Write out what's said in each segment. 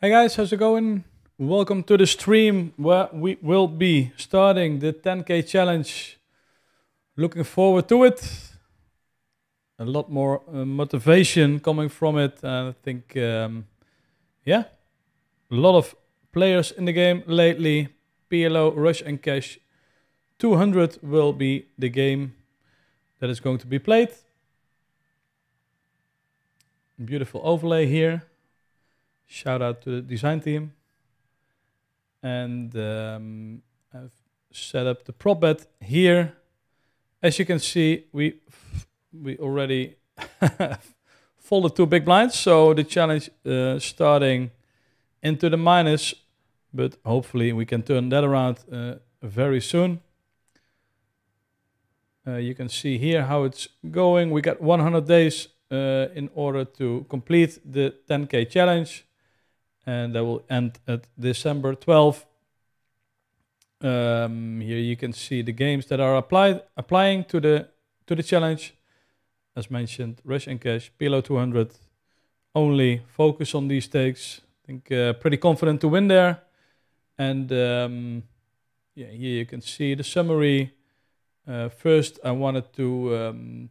Hi guys, how's it going? Welcome to the stream where we will be starting the 10k challenge. Looking forward to it. A lot more uh, motivation coming from it. I think, um, yeah, a lot of players in the game lately. PLO, Rush and Cash 200 will be the game that is going to be played. Beautiful overlay here. Shout out to the design team. And um, I've set up the prop bet here. As you can see, we we already folded two big blinds, so the challenge uh, starting into the minus, but hopefully we can turn that around uh, very soon. Uh, you can see here how it's going. We got 100 days uh, in order to complete the 10k challenge and that will end at December 12th. Um, here you can see the games that are applied applying to the to the challenge. As mentioned, Rush and Cash, PLO 200. Only focus on these stakes. I think uh, pretty confident to win there. And um, yeah, here you can see the summary. Uh, first, I wanted to um,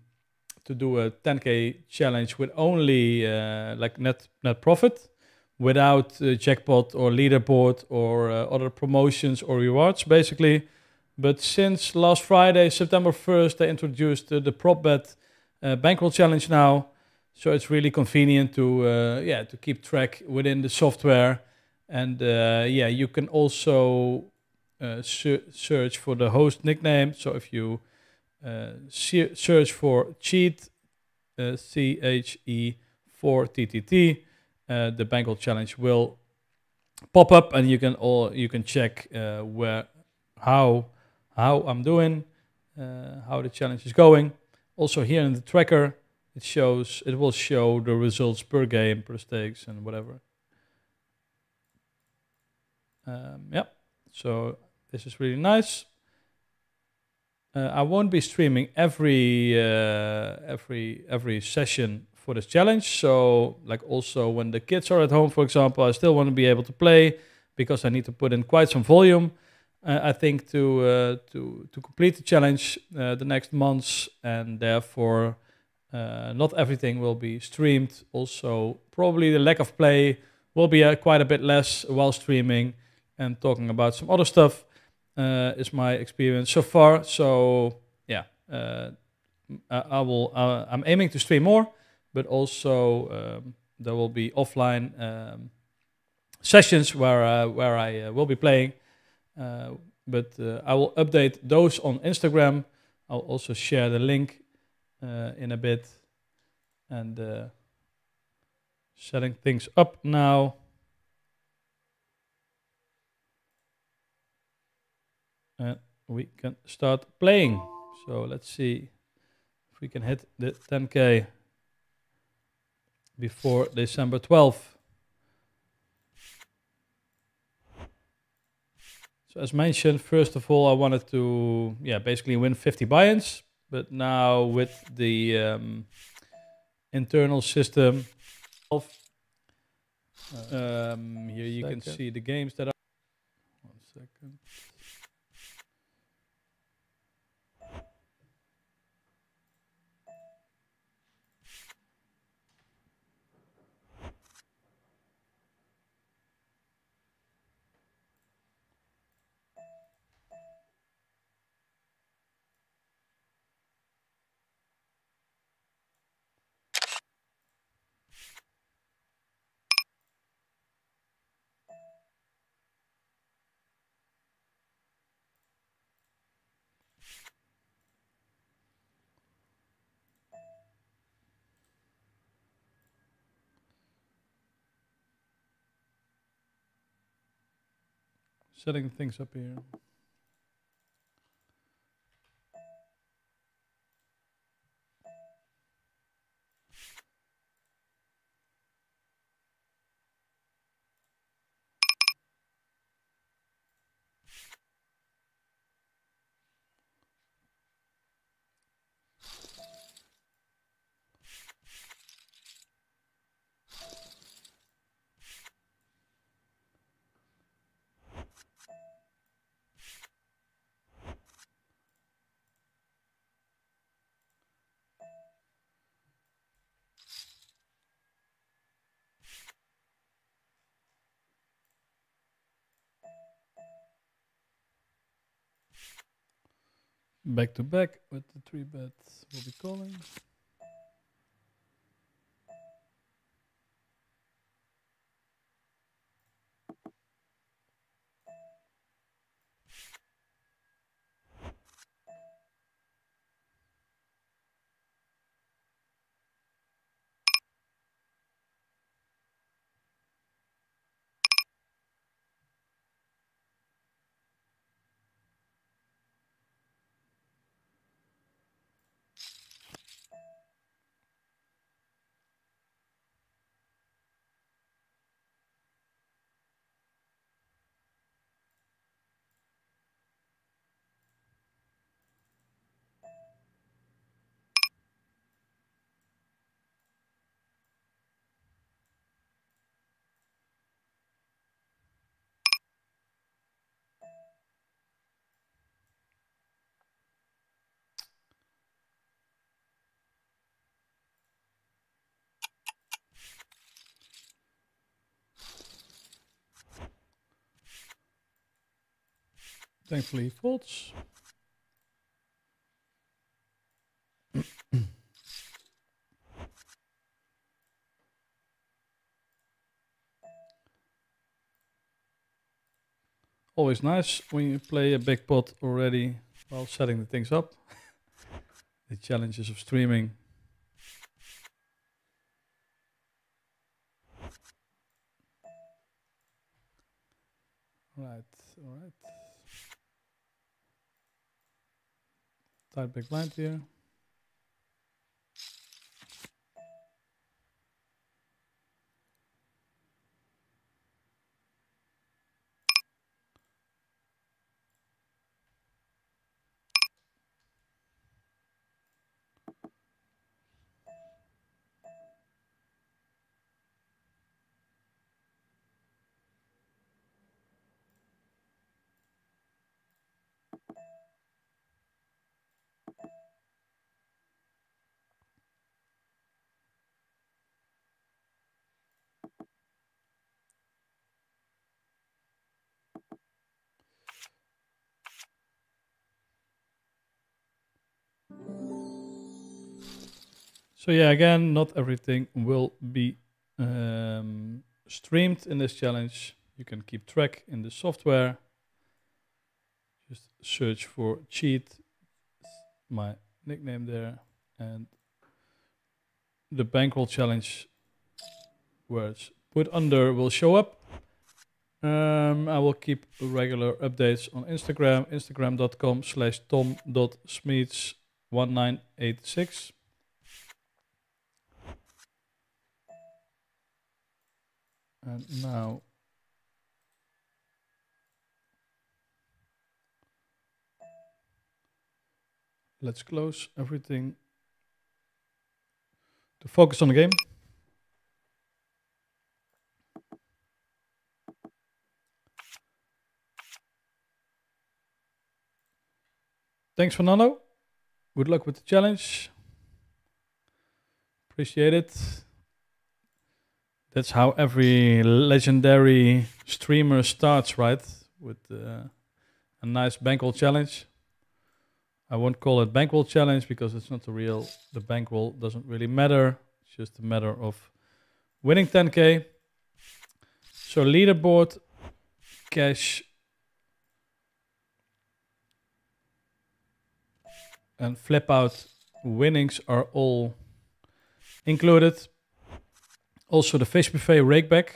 to do a 10k challenge with only uh, like net net profit without uh, jackpot or leaderboard or uh, other promotions or rewards, basically. But since last Friday, September 1st, they introduced uh, the prop bet uh, bankroll challenge now. So it's really convenient to uh, yeah to keep track within the software, and uh, yeah you can also search for the host nickname. So if you search for cheat, C H E 4 T T T, uh, the bankroll challenge will pop up, and you can all you can check uh, where how how I'm doing, uh, how the challenge is going. Also here in the tracker, it shows it will show the results per game, per stakes, and whatever. Um, yeah, so this is really nice. Uh, I won't be streaming every uh, every every session for this challenge. So like also when the kids are at home, for example, I still want to be able to play because I need to put in quite some volume. Uh, I think to uh, to to complete the challenge uh, the next months, and therefore uh, not everything will be streamed. Also, probably the lack of play will be uh, quite a bit less while streaming and talking about some other stuff. Uh, is my experience so far. So yeah, I, I will. I'm aiming to stream more but also um, there will be offline um, sessions where uh, where I uh, will be playing. Uh, but uh, I will update those on Instagram. I'll also share the link uh, in a bit and uh, setting things up now. And we can start playing. So let's see if we can hit the 10k before December 12th. So as mentioned, first of all, I wanted to, yeah, basically win 50 buy-ins, but now with the um, internal system, um, here you can see the games that are. One second. Setting things up here. Back to back with the three bet will be calling. Thankfully, folds. Always nice when you play a big pot already while setting the things up. the challenges of streaming. Right, all right. Big blind here. So yeah, again, not everything will be um, streamed in this challenge. You can keep track in the software. Just search for cheat, my nickname there, and the bankroll challenge where it's put under will show up. Um, I will keep regular updates on Instagram, instagram.com slash tom.smeets1986. And now let's close everything to focus on the game. Thanks, Fernando. Good luck with the challenge. Appreciate it. That's how every legendary streamer starts, right? With uh, a nice bankroll challenge. I won't call it bankroll challenge because it's not the real. The bankroll doesn't really matter. It's just a matter of winning 10k. So leaderboard, cash, and flip out winnings are all included. Also the fish buffet rakeback.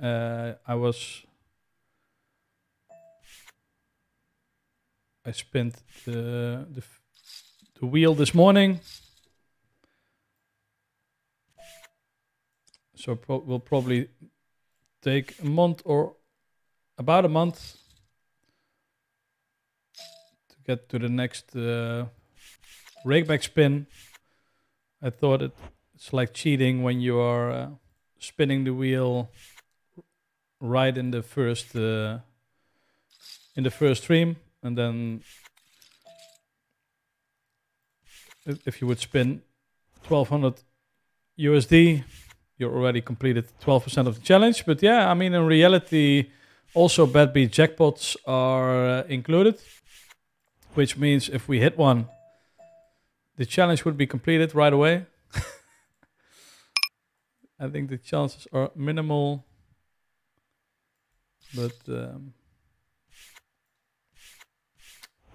Uh, I was I spent the the, the wheel this morning. So pro will probably take a month or about a month to get to the next uh, rakeback spin. I thought it, it's like cheating when you are uh, spinning the wheel right in the first uh, in the first stream, and then if, you would spin 1200 USD, you're already completed 12% of the challenge. But yeah, I mean, in reality, also bad beat jackpots are uh, included. which means if we hit one, the challenge would be completed right away. I think the chances are minimal, but um,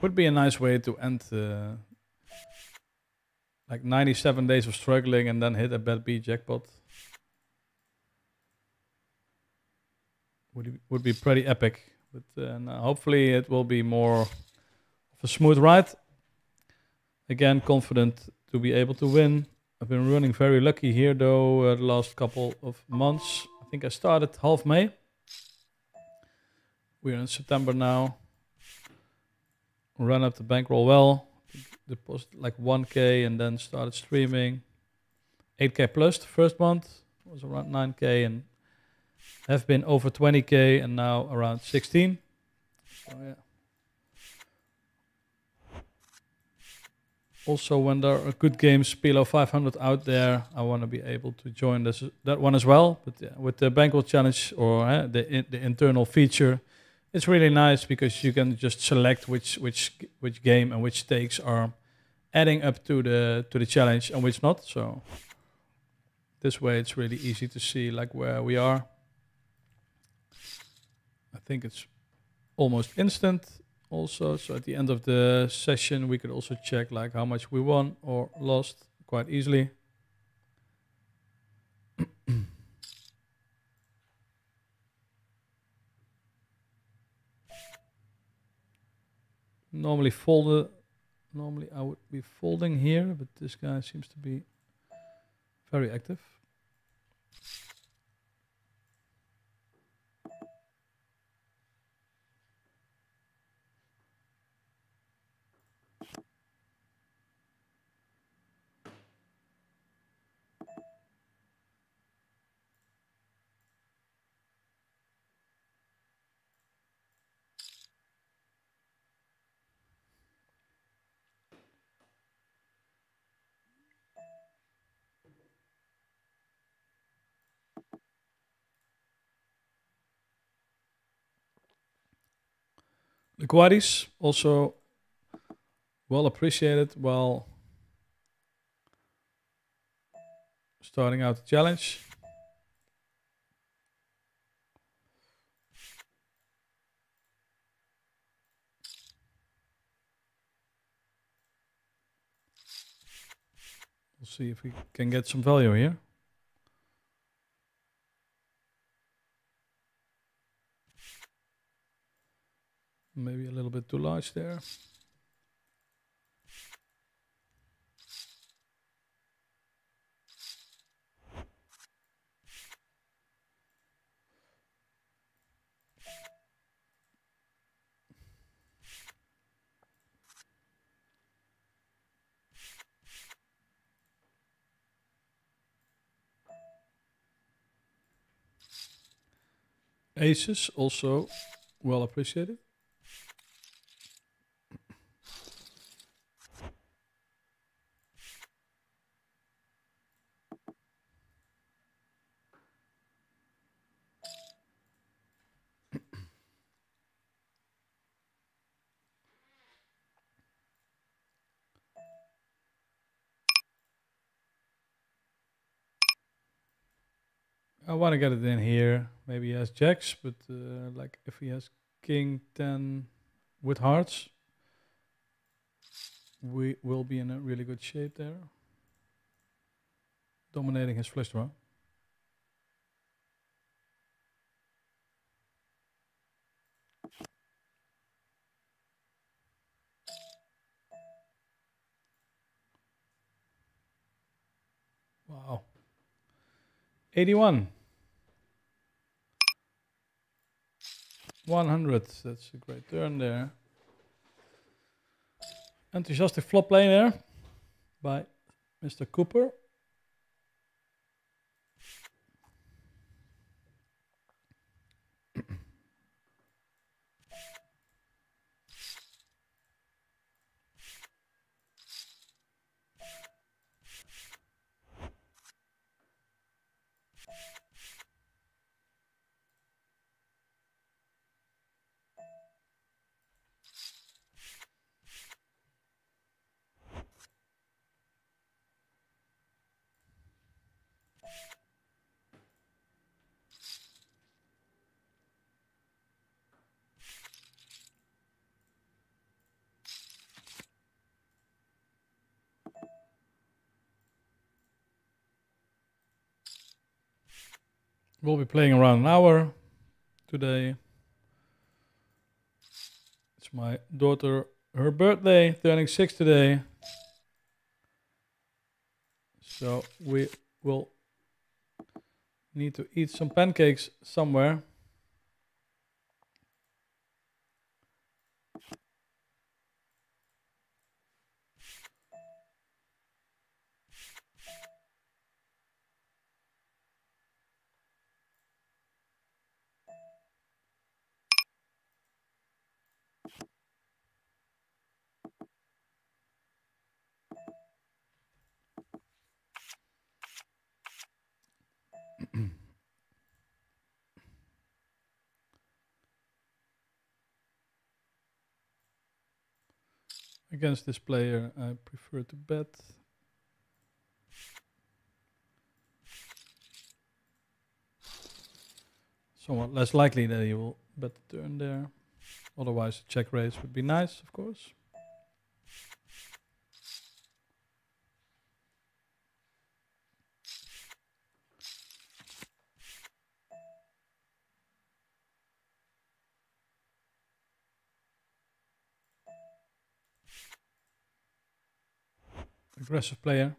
would be a nice way to end uh, like 97 days of struggling and then hit a bad beat jackpot. Would would be pretty epic, but uh, hopefully it will be more of a smooth ride. Again, confident to be able to win. I've been running very lucky here though uh, the last couple of months. I think I started half May. We're in September now. Run up the bankroll well. Deposited like 1k and then started streaming. 8k plus the first month was around 9k and have been over 20k and now around 16. So yeah. Also when there are good games below 500 out there i want to be able to join this that one as well. But yeah, with the bankroll challenge or uh, the in, the internal feature it's really nice because you can just select which which which game and which stakes are adding up to the to the challenge and which not. So this way it's really easy to see like where we are. I think it's almost instant also. So at the end of the session, we could also check like how much we won or lost quite easily. normally fold normally I would be folding here, but this guy seems to be very active. The also well appreciated while starting out the challenge. We'll see if we can get some value here. Maybe a little bit too large there. Aces also well appreciated. I want to get it in here. Maybe he has jacks, but uh, like if he has king 10 with hearts, we will be in a really good shape there. Dominating his flush draw. 81. 100. That's a great turn there. Enthusiastic flop play there by Mr. Cooper. We'll be playing around an hour today. It's my daughter, her birthday, turning six today. So we will need to eat some pancakes somewhere. Against this player, I prefer to bet. Somewhat less likely that he will bet the turn there. Otherwise, a check raise would be nice, of course. Aggressive player.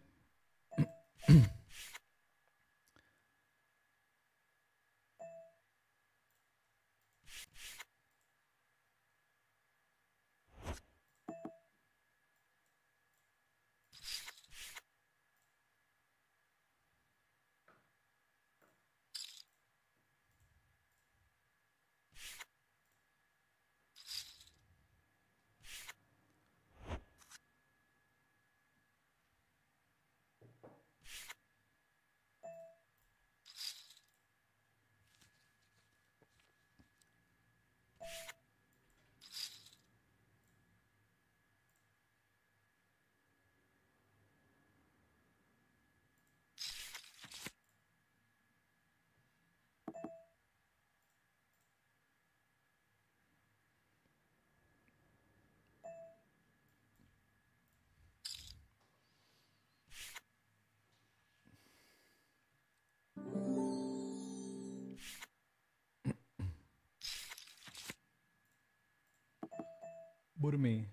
Burmi.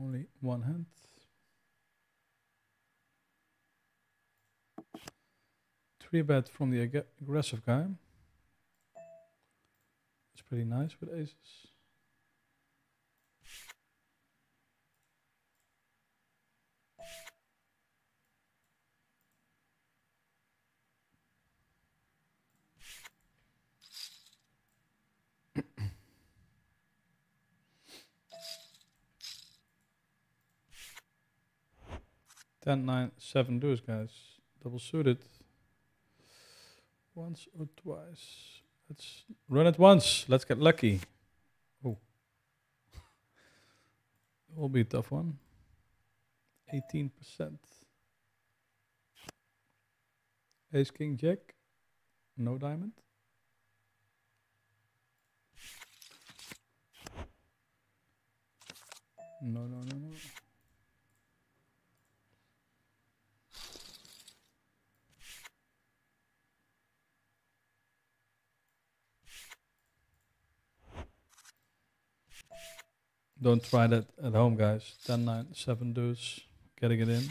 Only one hand. Three bet from the ag aggressive guy. It's pretty nice with aces. Ten, nine, seven deuce, guys. Double suited. Once or twice. Let's run it once. Let's get lucky. Oh. It will be a tough one. 18%. Ace, King, Jack. No diamond. No, no, no, no. Don't try that at home, guys. 10, 9, 7 deuce. Getting it in.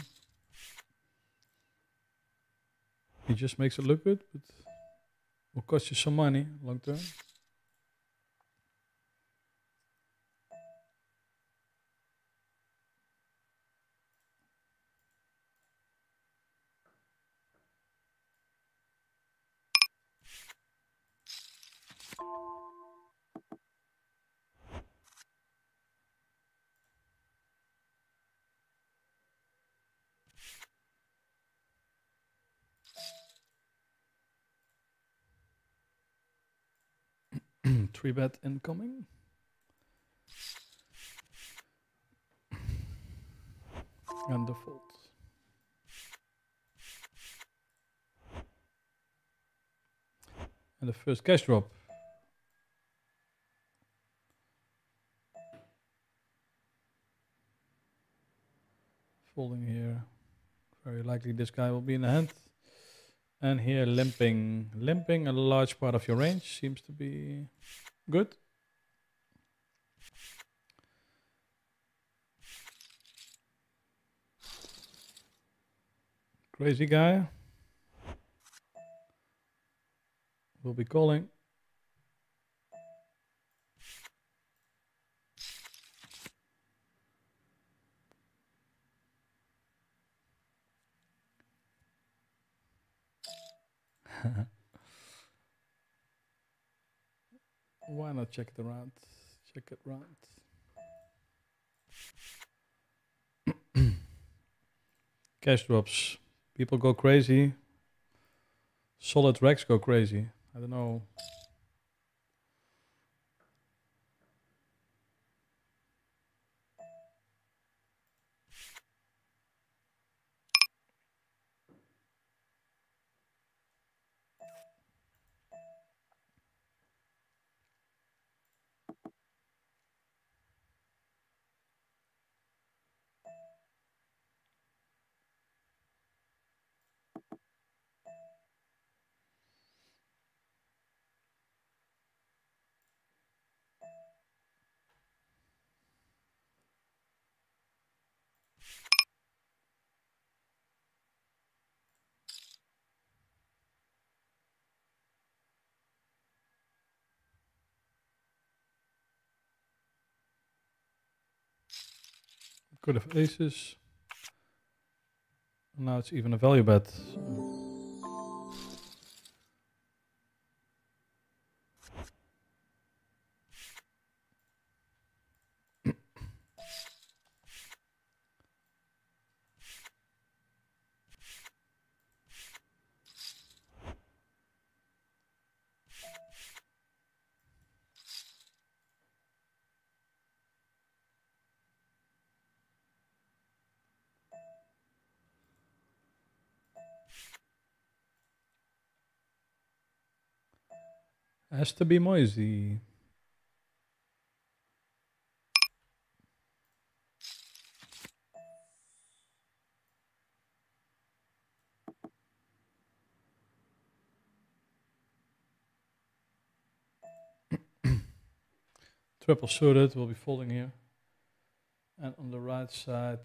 He just makes it look good, but will cost you some money long term. Three bet incoming. And default. And the first cash drop. Folding here. Very likely this guy will be in the hand. And here limping. Limping a large part of your range seems to be good. Crazy guy. We'll be calling. Why not check it around? Check it around. Cash drops. People go crazy. Solid Rex go crazy. I don't know. Could have aces. Now it's even a value bet. Has to be Moisey. Triple suited will be folding here. And on the right side,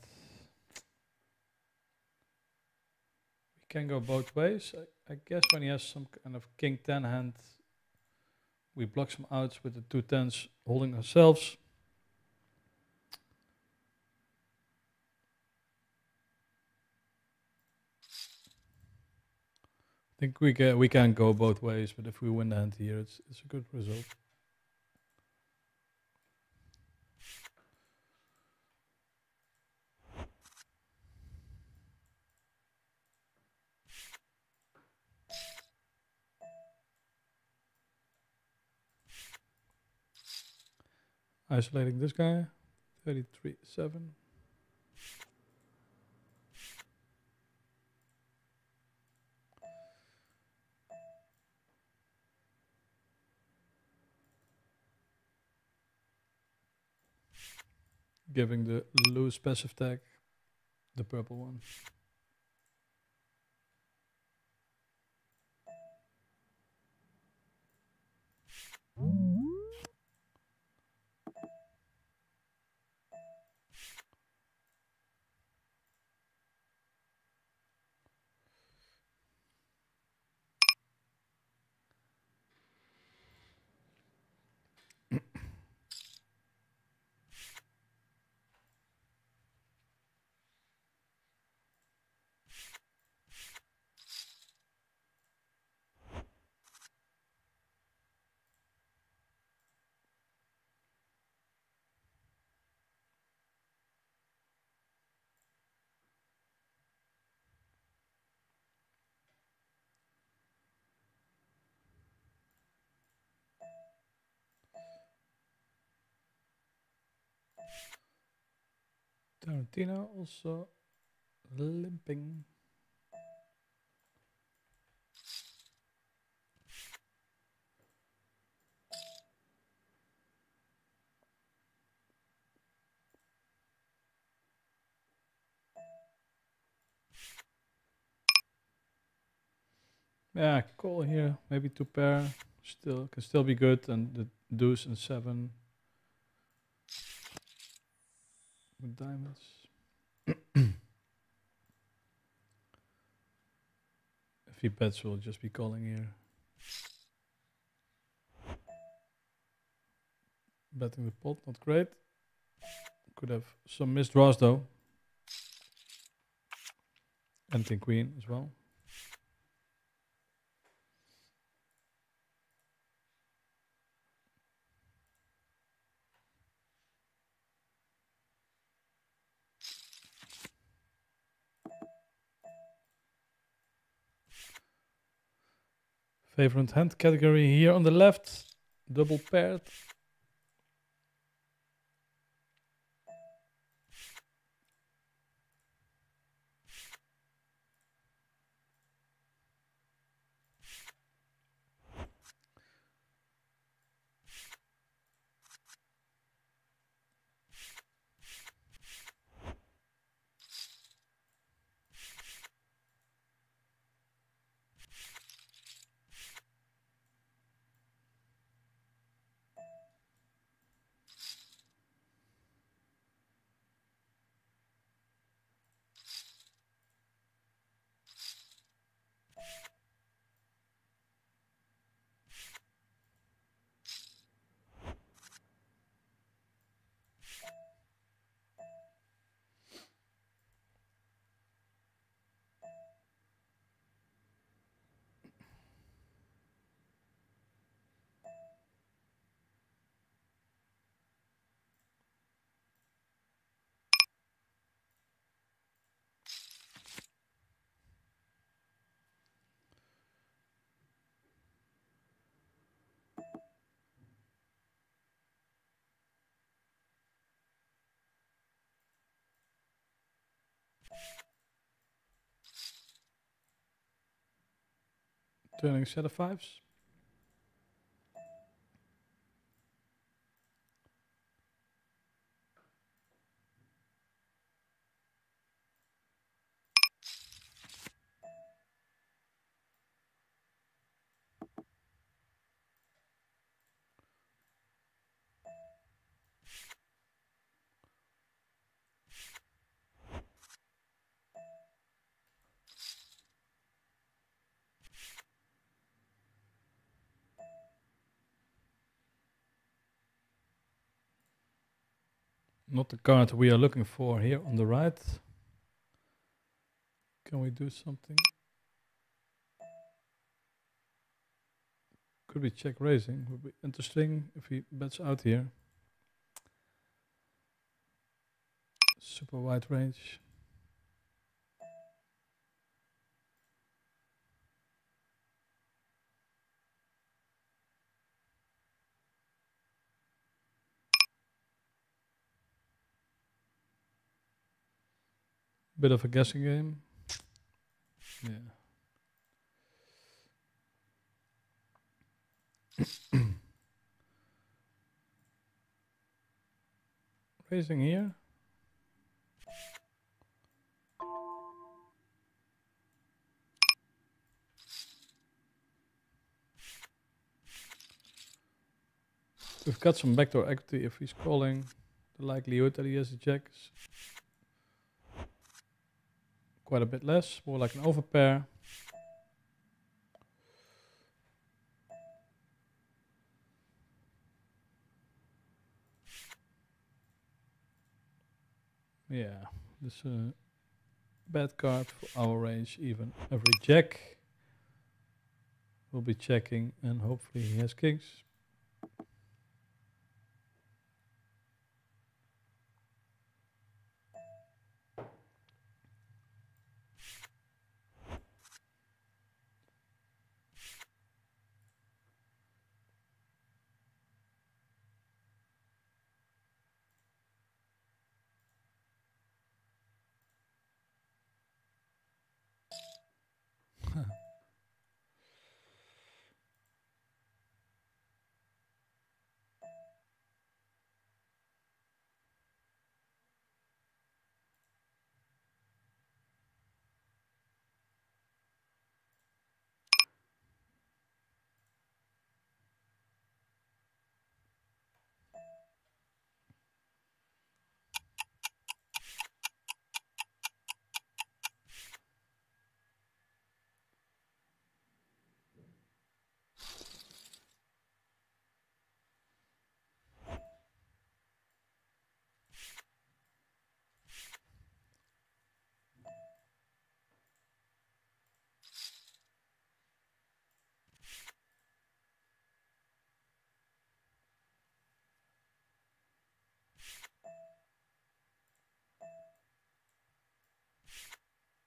we can go both ways. I, I guess when he has some kind of king 10 hand, we block some outs with the two tens holding ourselves. I think we can we can go both ways, but if we win the hand here, it's it's a good result. Isolating this guy. 33, 7. Giving the loose passive tag, the purple one. Tarantino also limping. Yeah, call here. Maybe two pair. Still can still be good. And the deuce and seven. With diamonds. if he bets, we'll just be calling here. Betting the pot, not great. Could have some missed draws though. And king queen as well. Favorite hand category here on the left, double paired. Turning set of fives. Not the card we are looking for here on the right. Can we do something? Could we check raising? Would be interesting if he bets out here. Super wide range. Bit of a guessing game. Yeah. Raising here. We've got some backdoor equity if he's calling. The likelihood that he has a jack is quite a bit less, more like an overpair. Yeah, this is a bad card for our range even. Every jack will be checking and hopefully he has kings.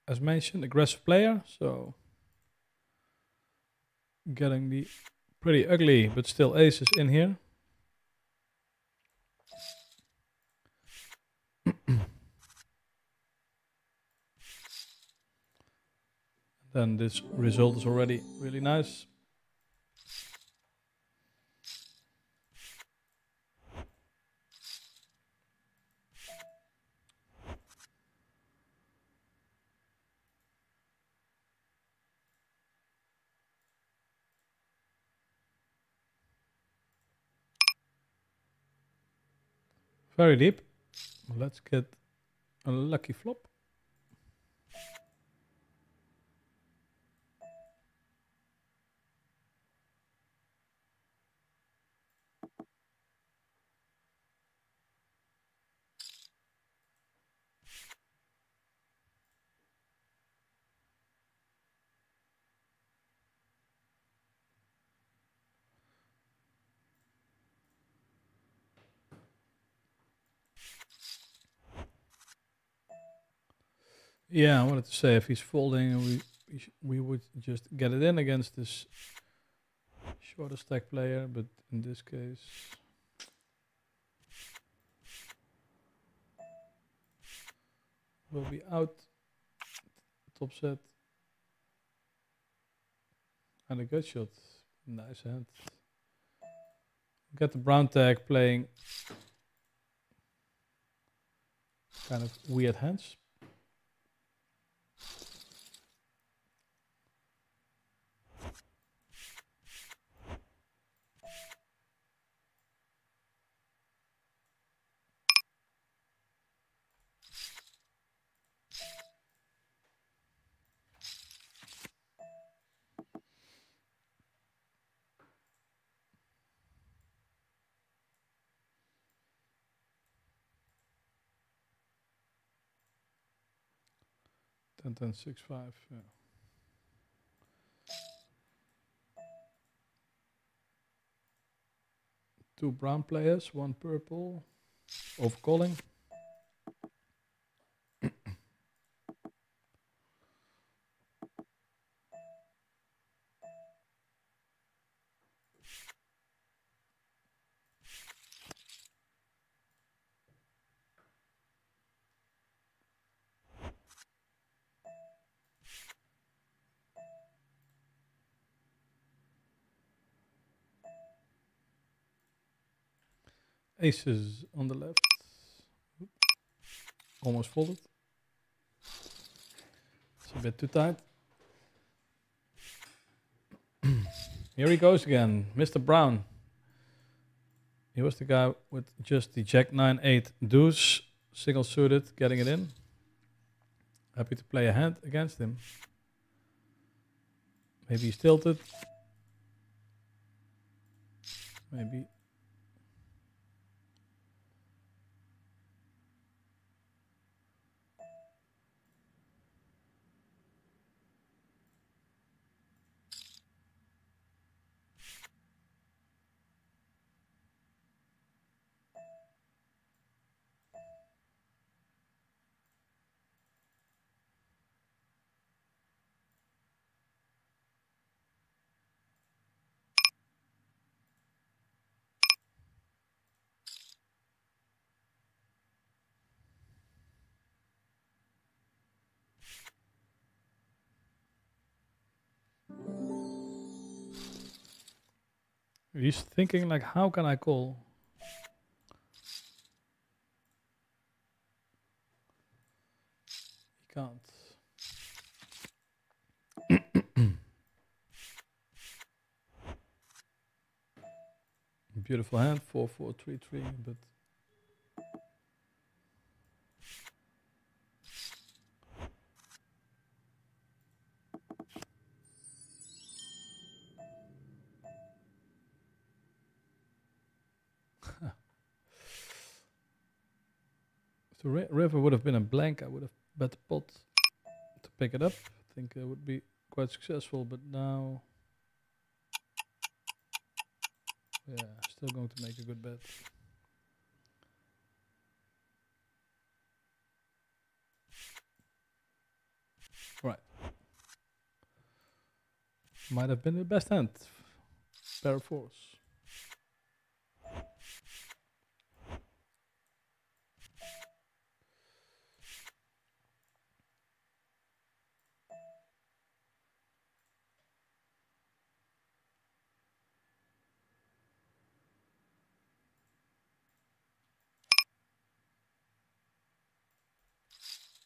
As mentioned, aggressive player, so getting the pretty ugly but still aces in here. then this result is already really nice. Very deep. Let's get a lucky flop. Yeah, I wanted to say if he's folding, we we, would just get it in against this shorter stack player, but in this case, we'll be out top set and a good shot. Nice hand. Get the brown tag playing kind of weird hands. Ten, ten, six, five. Yeah. Two brown players, one purple. Of calling. Aces on the left. Almost folded. It's a bit too tight. Here he goes again, Mr. Brown. He was the guy with just the Jack 9 8 deuce, single suited, getting it in. Happy to play a hand against him. Maybe he's tilted. Maybe He's thinking like, how can I call? He can't. Beautiful hand, four, four, three, three, but the ri river would blank, I would have bet the pot to pick it up. I think it would be quite successful, but now... Yeah, still going to make a good bet. Right. Might have been the best hand. Pair of fours.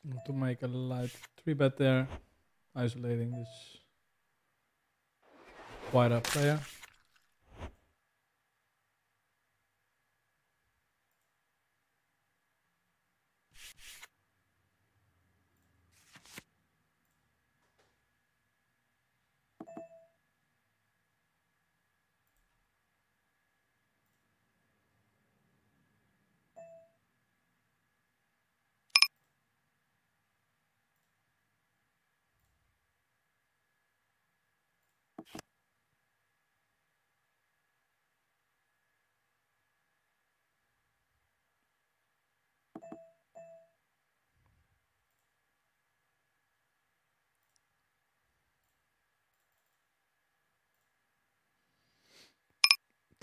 Want to make a light three bet there, isolating this wider player.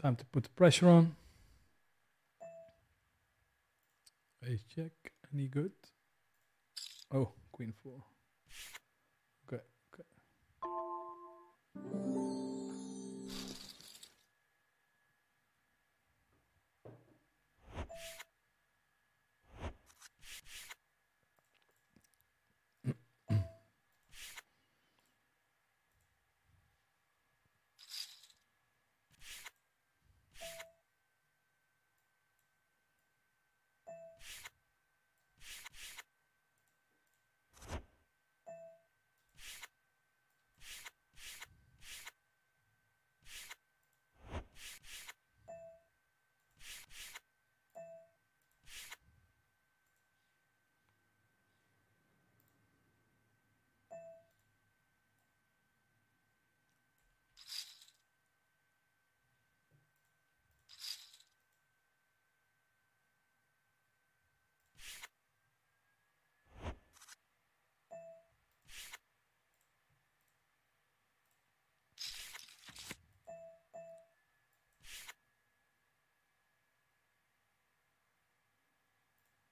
Time to put the pressure on. Ace check, any good? Oh, queen four. Okay, okay.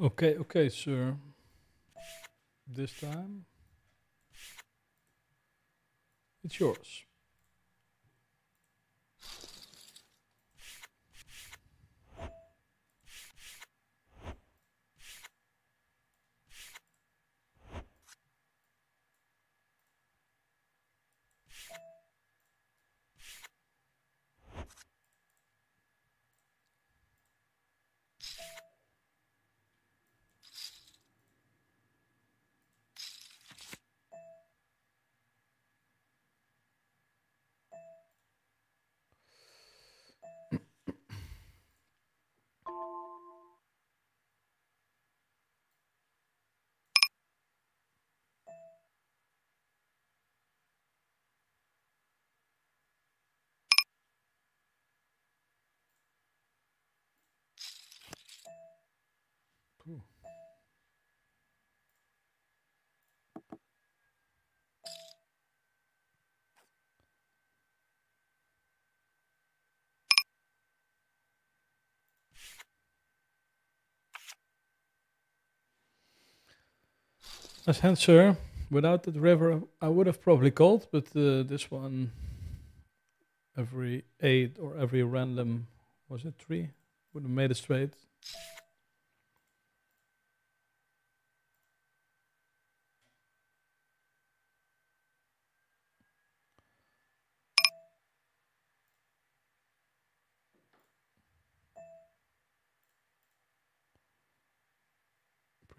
Okay, okay, sir. This time it's yours. Cool. As sir. Without that river, I would have probably called, but uh, this one, every eight or every random, was it three? Would have made it straight.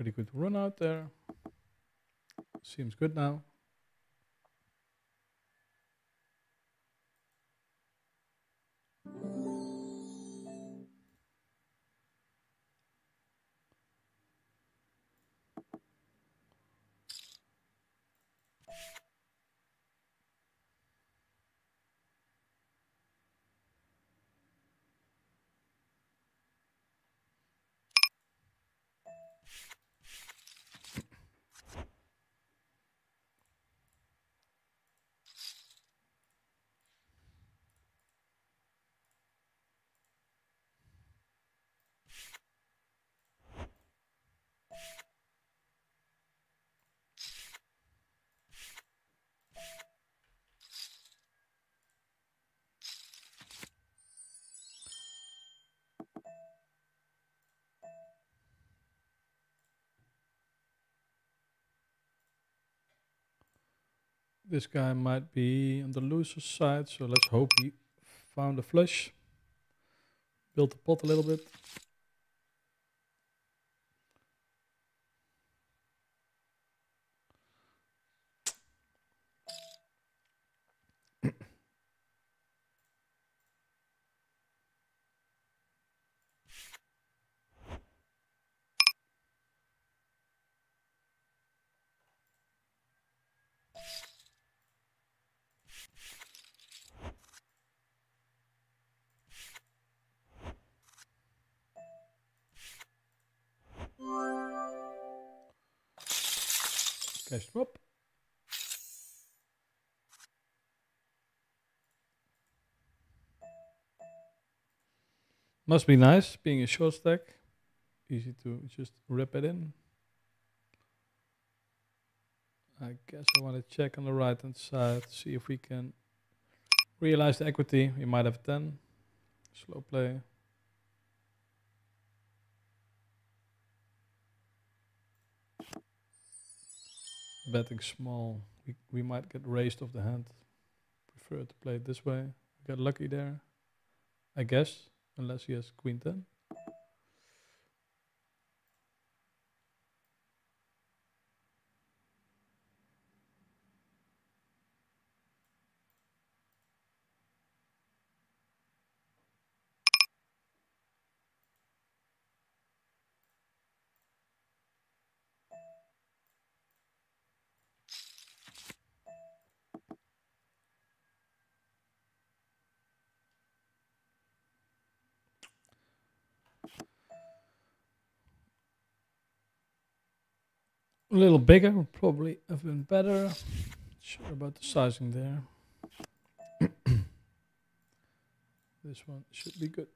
pretty good run out there. Seems good now. This guy might be on the looser side, so let's hope he found a flush. Built the pot a little bit. Must be nice being a short stack. Easy to just rip it in. I guess I want to check on the right hand side, see if we can realize the equity. We might have 10. Slow play. betting small. We, we might get raised off the hand. Prefer to play it this way. Got lucky there. I guess. Unless he has queen 10. A little bigger would probably have been better. Sure about the sizing there. this one should be good.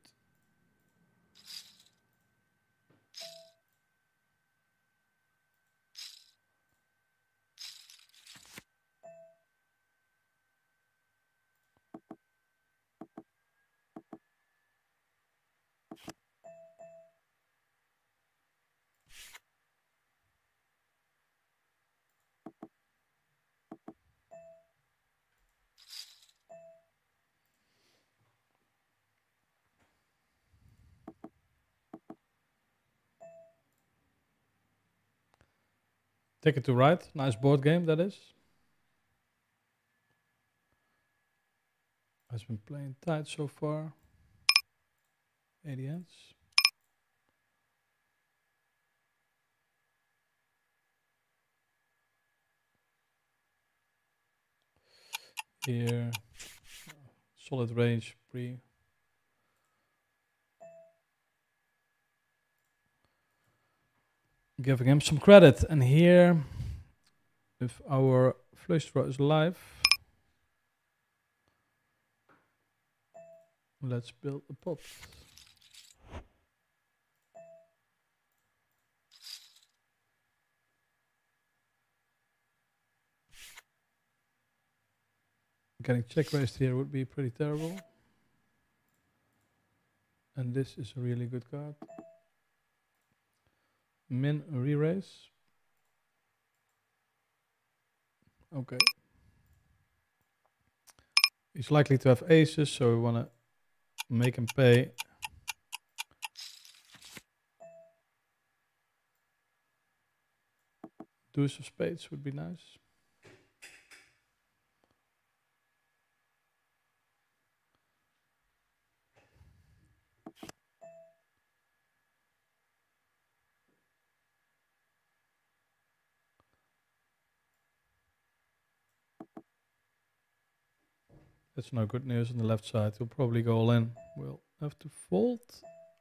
Ticket to Ride, nice board game that is. Has been playing tight so far. 80 hands. Here, solid range, pre giving him some credit. And here, if our flush draw is live, let's build a pot. Getting check raised here would be pretty terrible. And this is a really good card min re-raise. Okay. He's likely to have aces, so we want to make him pay. Deuce of spades would be nice. That's no good news on the left side. He'll probably go all in. We'll have to fold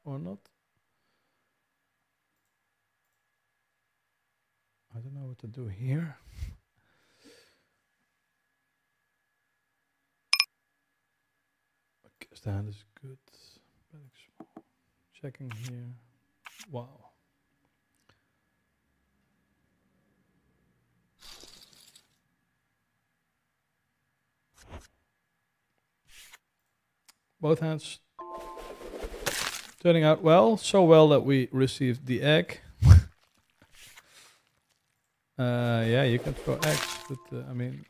or not. I don't know what to do here. I guess the hand is good. Checking here. Wow. both hands. Turning out well, so well that we received the egg. uh, yeah, you can throw eggs, but uh, I mean...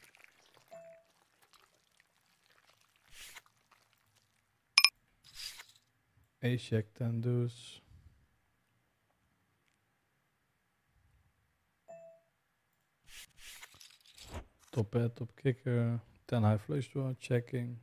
a check and deuce. Top head, top kicker, 10 high flush draw, checking.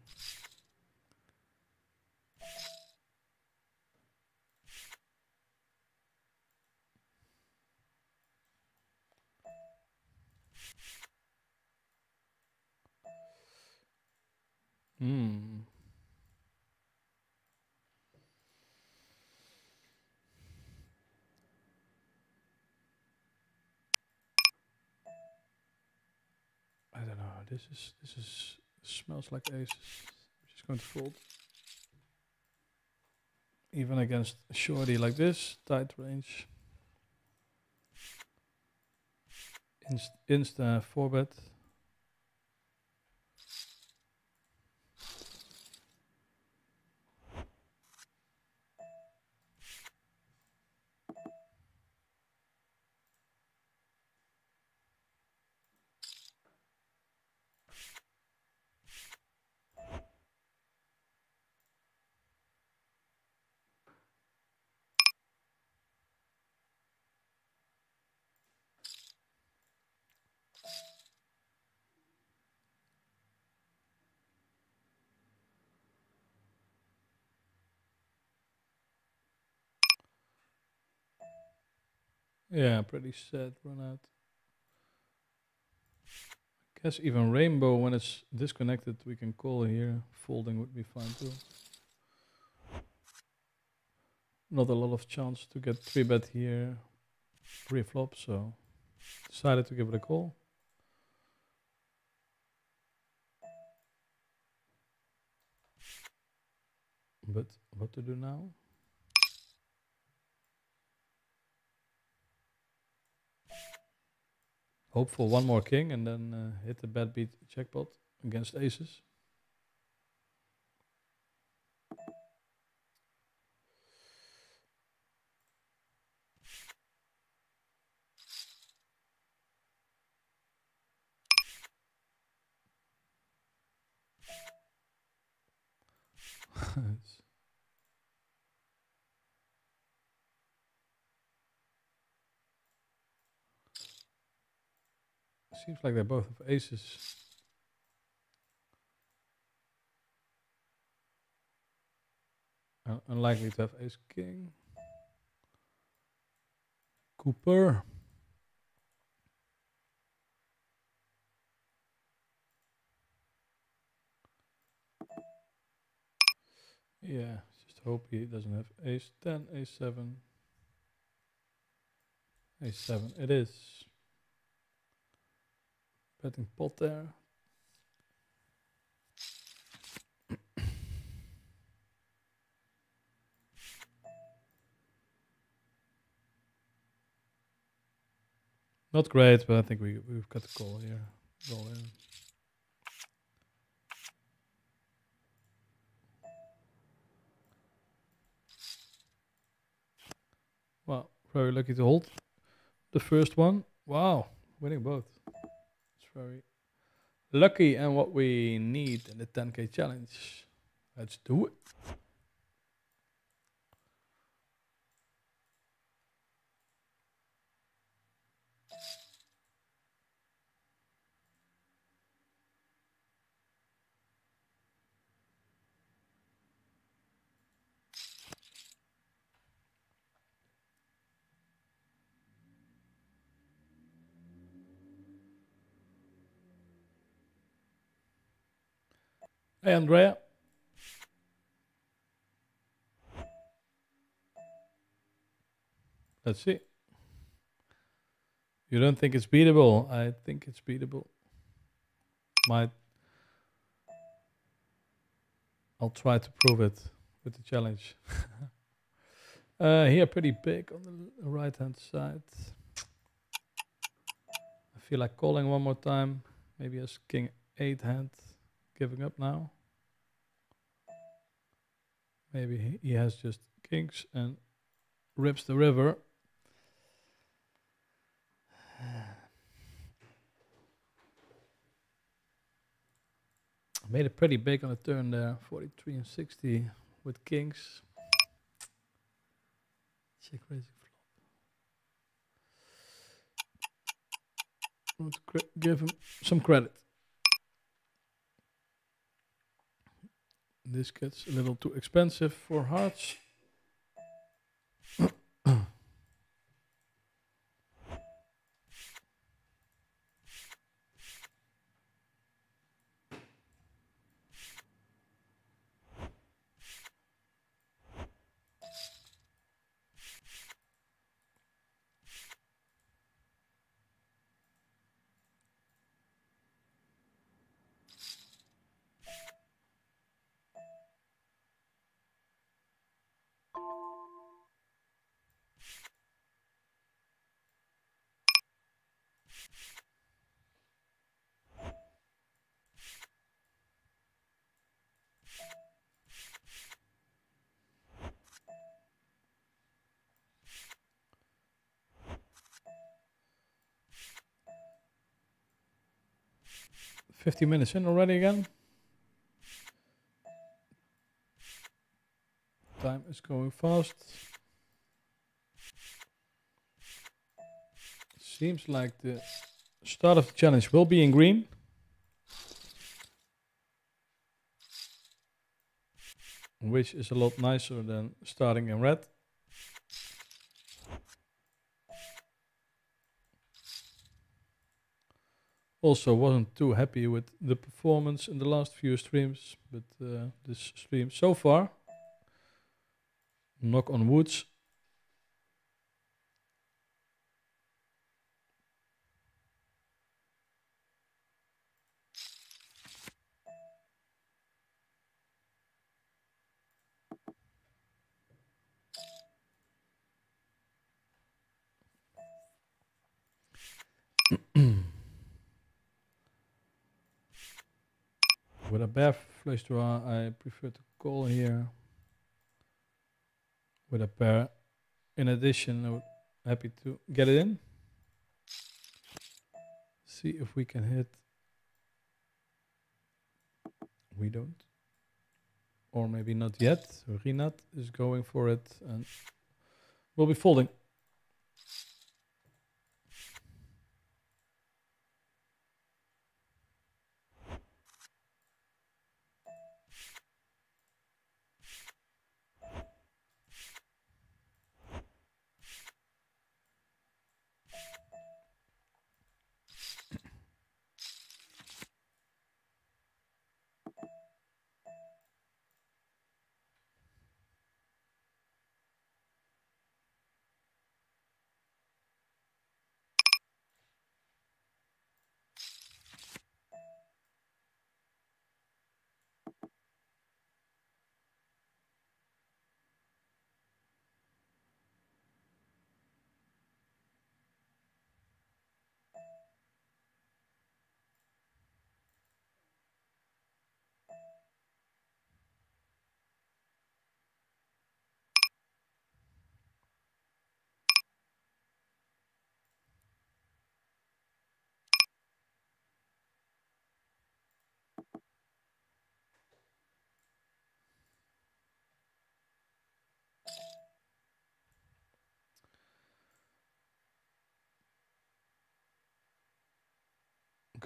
This is this is smells like aces. I'm just going to fold. Even against shorty like this, tight range. Inst insta four bet. Yeah, pretty sad run out. Guess even rainbow when it's disconnected we can call here. Folding would be fine too. Not a lot of chance to get three bet here pre-flop, so decided to give it a call. But what to do now? Hope for one more king and then uh, hit the bad beat jackpot against aces. It's- Seems like they're both have aces. Un- unlikely to have ace king. Cooper. Yeah, just hope he doesn't have ace 10, ace 7. Ace 7, it is. Pot there. Not great, but I think we we've got the call here. Roll in. Well, very lucky to hold the first one. Wow, winning both. Very lucky and what we need in the 10k challenge. Let's do it. Hey, Andrea. Let's see. You don't think it's beatable? I think it's beatable. Might. I'll try to prove it with the challenge. uh, here, pretty big on the right hand side. I feel like calling one more time. Maybe as king eight hand. Giving up now. Maybe he- has just kings and rips the river. Made it pretty big on the turn there, 43 and 60 with kings. Check raising flop. Cre- give him some credit. This gets a little too expensive for hearts. Fifty minutes in already again. Time is going fast. Seems like the start of the challenge will be in green. Which is a lot nicer than starting in red. Also wasn't too happy with the performance in the last few streams, but uh, this stream so far, knock on woods, A flush draw, I prefer to call here. With a pair, in addition, I'm happy to get it in. See if we can hit. We don't. Or maybe not yet. Rinat is going for it and we'll be folding.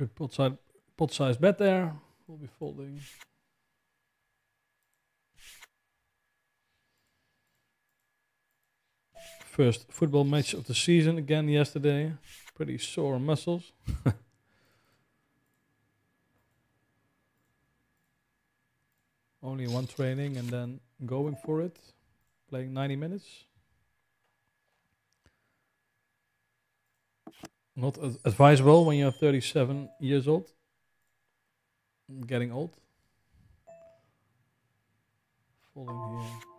Good pot size, pot size bet there. We'll be folding. First football match of the season again yesterday. Pretty sore muscles. Only one training and then going for it. Playing 90 minutes. Not advisable when you're 37 years old. Getting old. Falling here.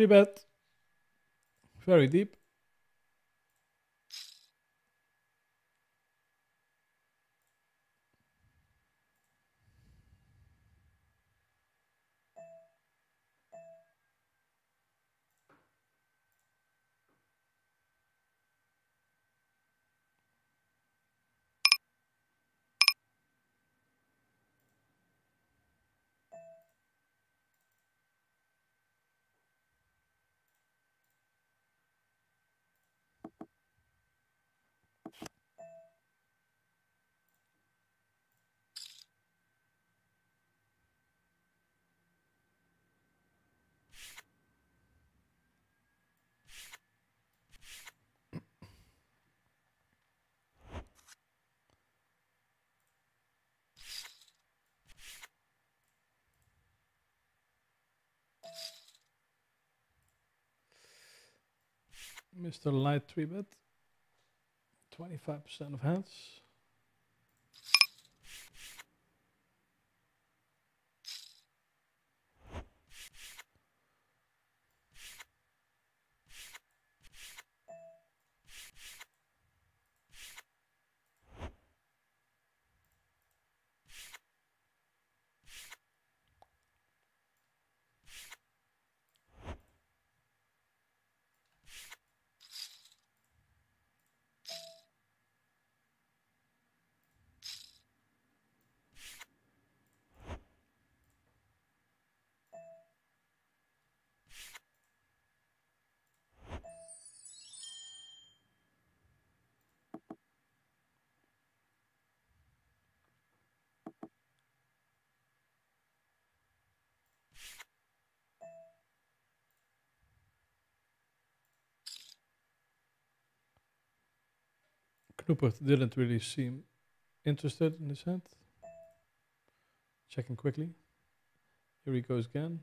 Three bet. Very deep. Mr. Light 3 bet. 25% of hands. Knoepert didn't really seem interested in this hand. Checking quickly. Here he goes again.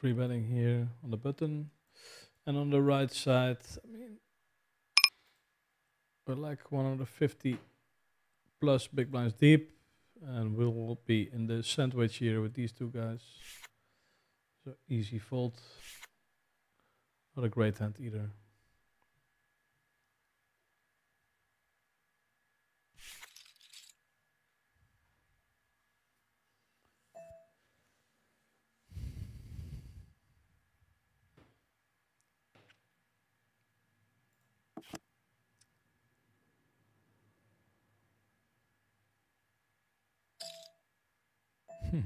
Three betting here on the button. And on the right side, I mean, we're like 150 plus big blinds deep. And we'll be in the sandwich here with these two guys. So easy fold. Not a great hand either. Hmm.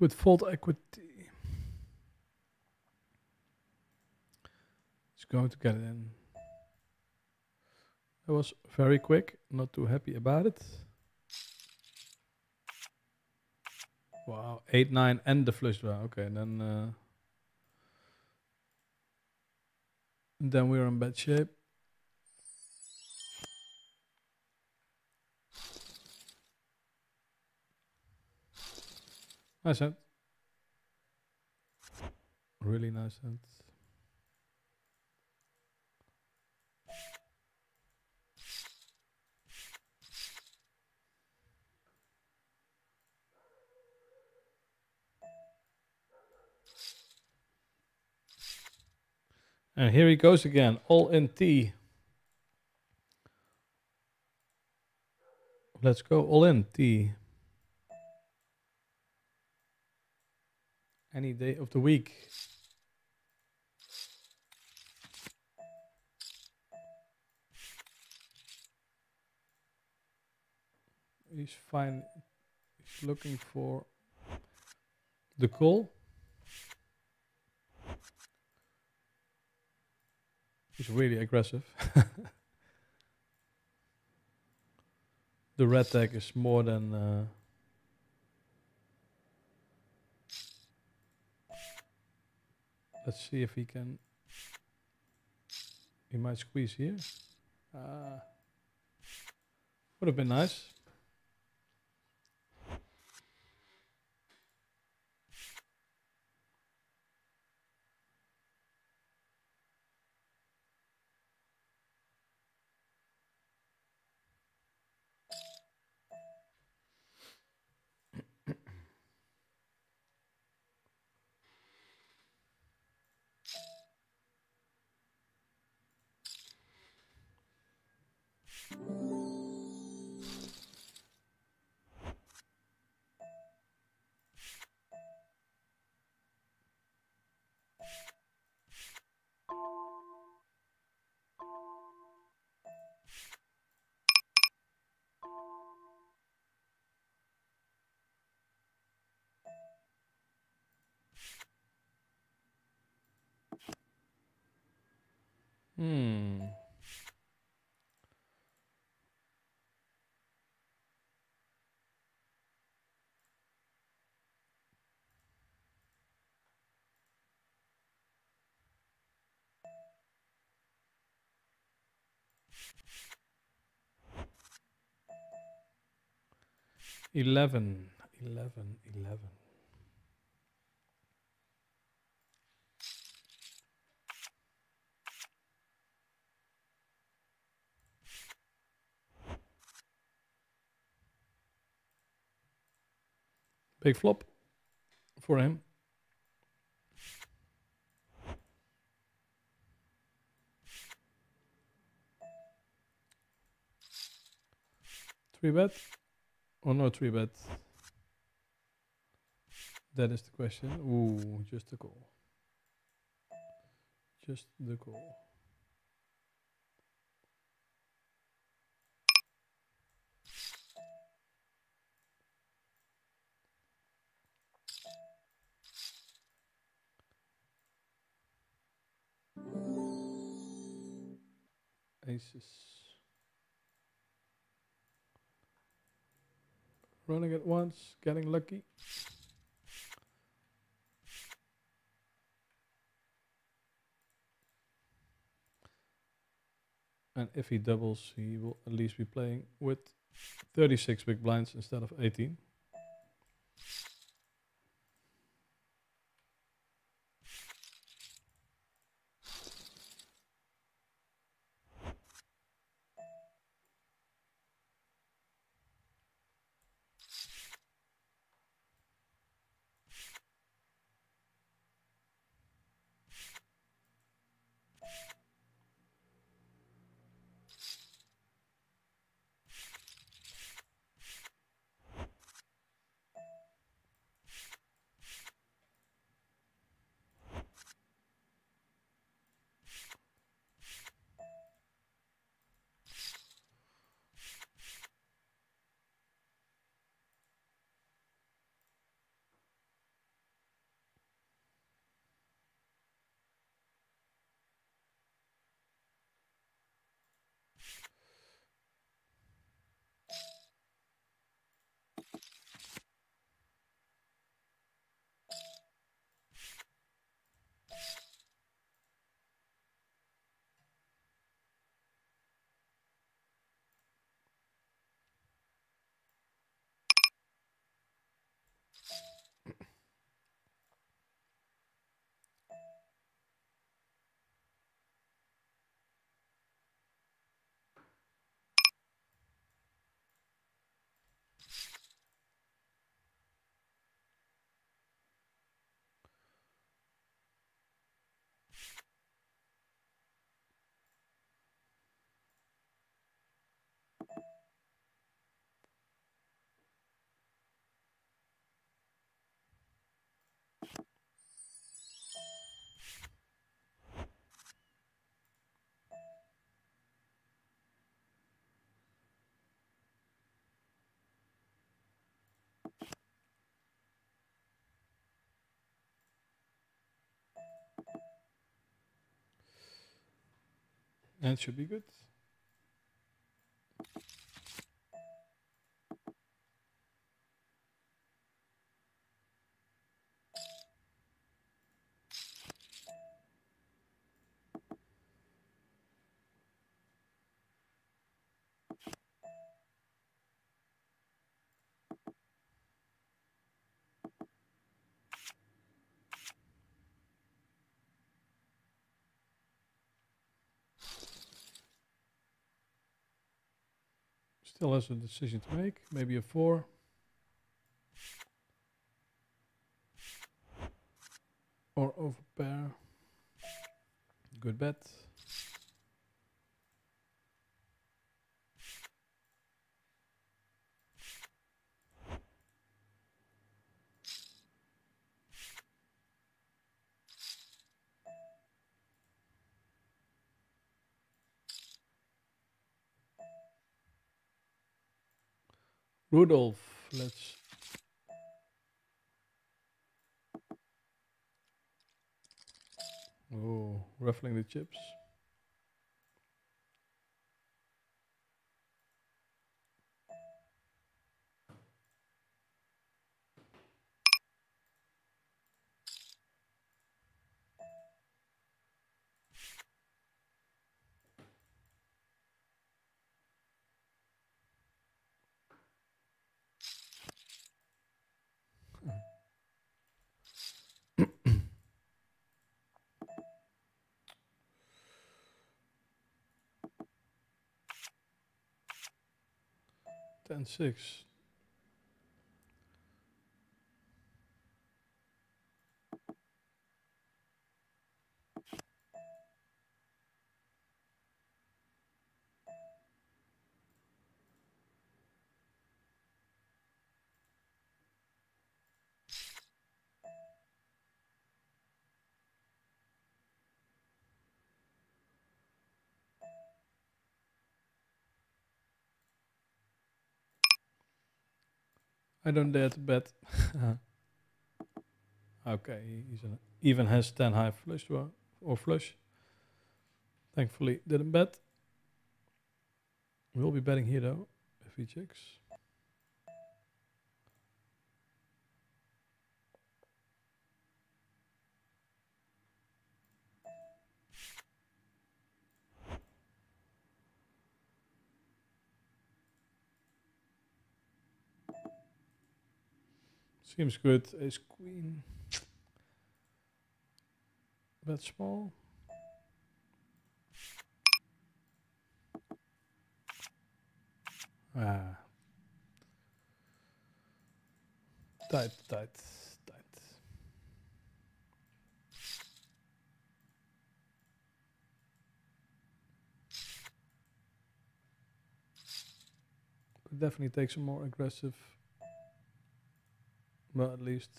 With fold equity. It's going to get it in. That was very quick. Not too happy about it. Wow, 8, 9 and the flush draw. Okay, then... Uh, then we're in bad shape. Nice hand. Really nice hand. And here he goes again, all in T. Let's go all in T. Any day of the week. He's fine. He's looking for the call. He's really aggressive. the red tag is more than... Uh, let's see if he can... He might squeeze here. Uh, would have been nice. Hmm. Eleven, eleven, eleven. Big flop for him. Three bet or no three bet? That is the question. Ooh, just the call. Just the call. Aces. Running at once, getting lucky. And if he doubles, he will at least be playing with 36 big blinds instead of 18. That should be good. Still has a decision to make. Maybe a four. Or over pair. Good bet. Rudolph, let's. Oh, ruffling the chips. Ten six. I don't dare to bet. okay, an, even has 10 high flush draw or flush. Thankfully, didn't bet. We'll be betting here though, if he checks. Seems good. Ace queen. Bet small. Ah. Tight, tight, tight. Could definitely take some more aggressive but at least.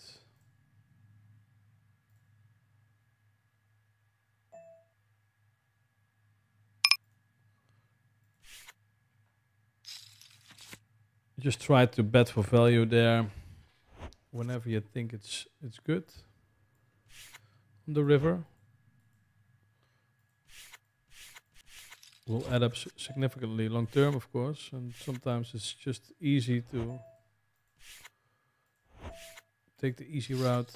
Just try to bet for value there whenever you think it's it's good. On the river. Will add up significantly long term of course and sometimes it's just easy to take the easy route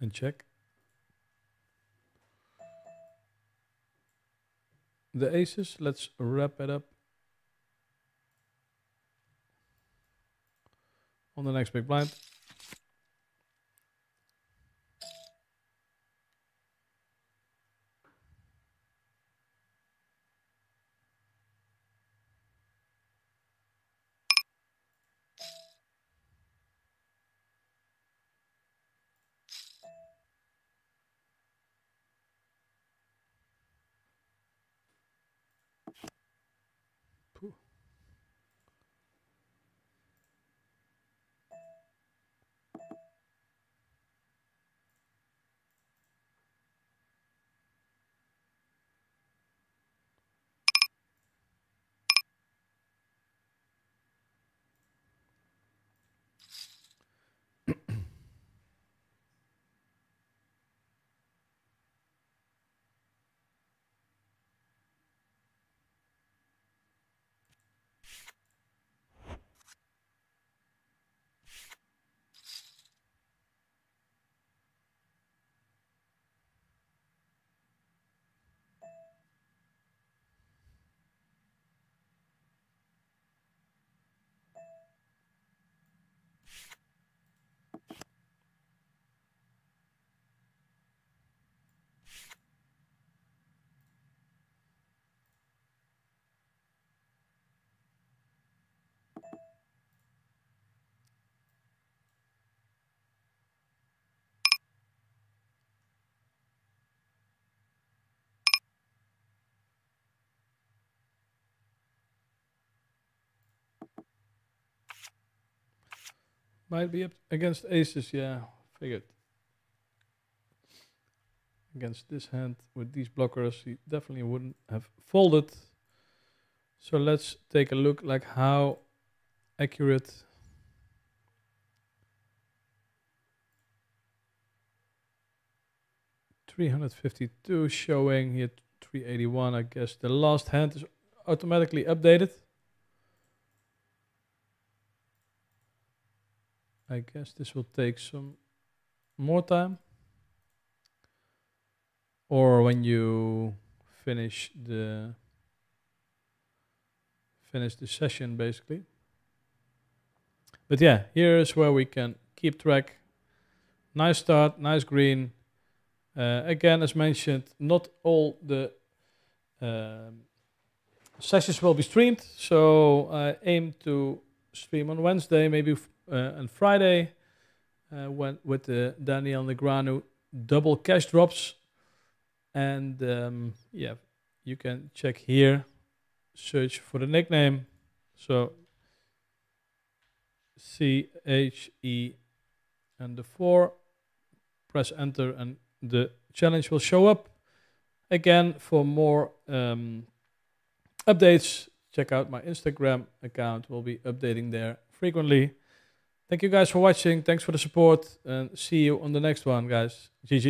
and check. The aces, let's wrap it up on the next big blind. Might be up against aces, yeah, figured. Against this hand with these blockers, he definitely wouldn't have folded. So let's take a look like how accurate Three hundred fifty-two showing here, three eighty-one. I guess the last hand is automatically updated. I guess this will take some more time. Or when you finish the finish the session basically. But yeah, here is where we can keep track. Nice start, nice green. Uh, again, as mentioned, not all the um, sessions will be streamed. So I aim to stream on Wednesday, maybe on Friday, uh, when with the Daniel Negreanu double cash drops, and um, yeah, you can check here, search for the nickname. So C H E and the four, press enter, and the challenge will show up. Again, for more um, updates, check out my Instagram account. We'll be updating there frequently. Thank you guys for watching. Thanks for the support and see you on the next one, guys. GG.